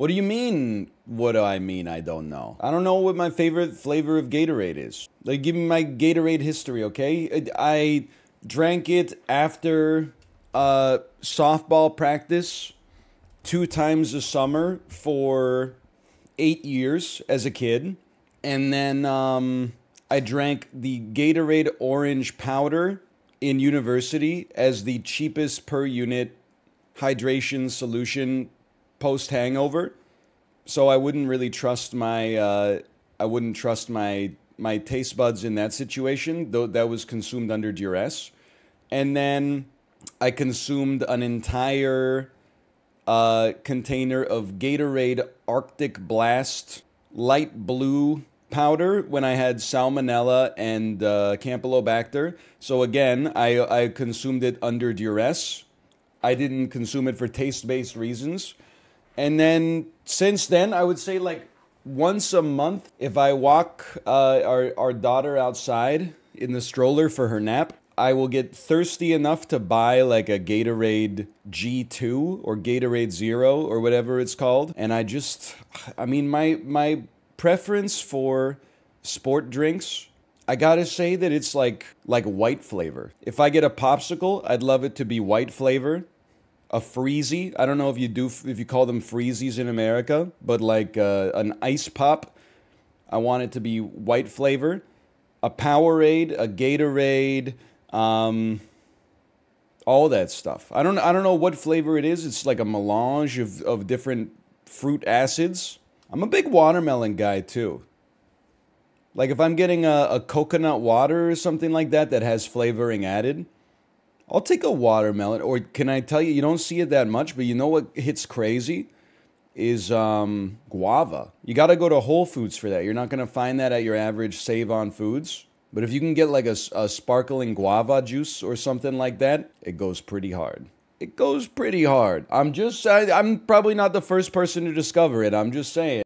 What do you mean? What do I mean? I don't know. I don't know what my favorite flavor of Gatorade is. Like, give me my Gatorade history, okay? I drank it after uh, softball practice two times a summer for eight years as a kid. And then um, I drank the Gatorade orange powder in university as the cheapest per unit hydration solution post hangover. So I wouldn't really trust my uh, I wouldn't trust my my taste buds in that situation, though that was consumed under duress. And then I consumed an entire uh, container of Gatorade Arctic Blast light blue powder when I had salmonella and uh, campylobacter. So again, I, I consumed it under duress. I didn't consume it for taste based reasons. And then since then, I would say like once a month, if I walk uh, our, our daughter outside in the stroller for her nap, I will get thirsty enough to buy like a Gatorade G2 or Gatorade Zero or whatever it's called. And I just, I mean, my, my preference for sport drinks I gotta say that it's like like white flavor. If I get a popsicle, I'd love it to be white flavor. A freezy, I don't know if you do if you call them freezies in America, but like uh, an ice pop, I want it to be white flavor. A Powerade, a Gatorade, um, all that stuff. I don't I don't know what flavor it is. It's like a melange of, of different fruit acids. I'm a big watermelon guy too. Like if I'm getting a, a coconut water or something like that that has flavoring added, I'll take a watermelon. Or can I tell you, you don't see it that much, but you know what hits crazy? Is um, guava. You got to go to Whole Foods for that. You're not going to find that at your average Save on Foods. But if you can get like a, a sparkling guava juice or something like that, it goes pretty hard. It goes pretty hard. I'm just, I, I'm probably not the first person to discover it. I'm just saying.